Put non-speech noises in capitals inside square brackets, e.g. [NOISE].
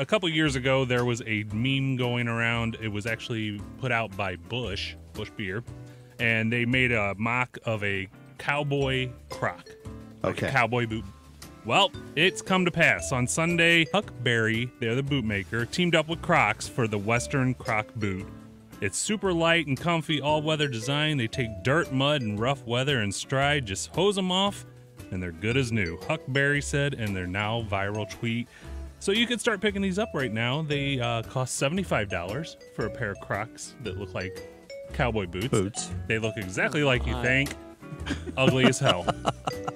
A couple years ago, there was a meme going around. It was actually put out by Busch, Busch Beer, and they made a mock of a cowboy croc. Like Okay. cowboy boot. Well, it's come to pass. On Sunday, Huckberry, they're the bootmaker teamed up with Crocs for the Western Croc boot. It's super light and comfy, all weather design. They take dirt, mud, and rough weather in stride, just hose them off, and they're good as new. Huckberry said in their now viral tweet. So you can start picking these up right now. They uh, cost $75 for a pair of Crocs that look like cowboy boots. Boots. They look exactly like you think. Ugly as hell. [LAUGHS]